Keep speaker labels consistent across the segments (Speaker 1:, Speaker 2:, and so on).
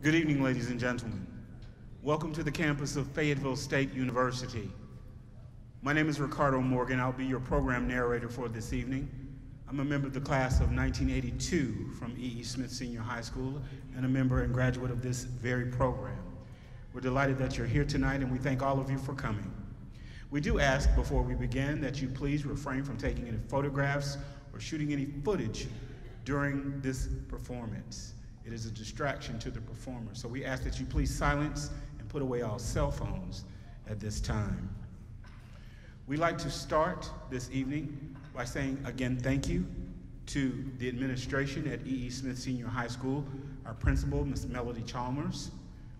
Speaker 1: Good evening, ladies and gentlemen. Welcome to the campus of Fayetteville State University. My name is Ricardo Morgan. I'll be your program narrator for this evening. I'm a member of the class of 1982 from E.E. Smith Senior High School and a member and graduate of this very program. We're delighted that you're here tonight and we thank all of you for coming. We do ask before we begin that you please refrain from taking any photographs or shooting any footage during this performance. It is a distraction to the performer. So we ask that you please silence and put away all cell phones at this time. We'd like to start this evening by saying again thank you to the administration at E.E. Smith Senior High School, our principal, Ms. Melody Chalmers.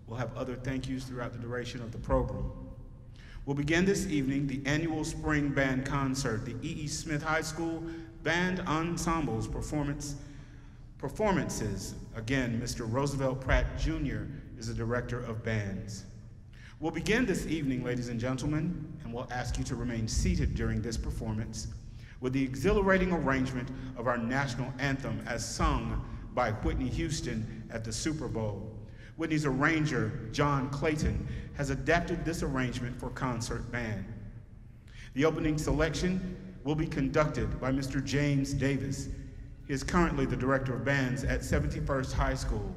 Speaker 1: We'll have other thank yous throughout the duration of the program. We'll begin this evening the annual spring band concert, the E.E. Smith High School Band Ensembles performance performances. Again, Mr. Roosevelt Pratt Jr. is the director of bands. We'll begin this evening, ladies and gentlemen, and we'll ask you to remain seated during this performance with the exhilarating arrangement of our national anthem as sung by Whitney Houston at the Super Bowl. Whitney's arranger, John Clayton, has adapted this arrangement for concert band. The opening selection will be conducted by Mr. James Davis, is currently the director of bands at 71st High School.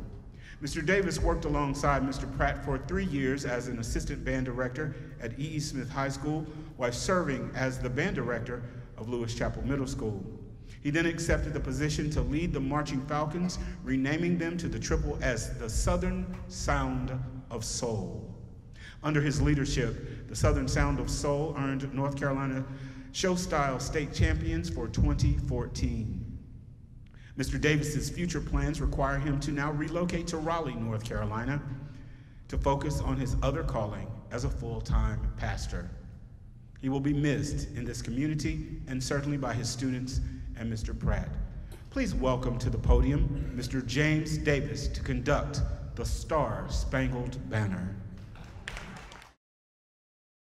Speaker 1: Mr. Davis worked alongside Mr. Pratt for three years as an assistant band director at E.E. Smith High School while serving as the band director of Lewis Chapel Middle School. He then accepted the position to lead the Marching Falcons, renaming them to the Triple S, the Southern Sound of Soul. Under his leadership, the Southern Sound of Soul earned North Carolina Show Style State Champions for 2014. Mr. Davis's future plans require him to now relocate to Raleigh, North Carolina, to focus on his other calling as a full-time pastor. He will be missed in this community and certainly by his students and Mr. Pratt. Please welcome to the podium Mr. James Davis to conduct the Star Spangled Banner.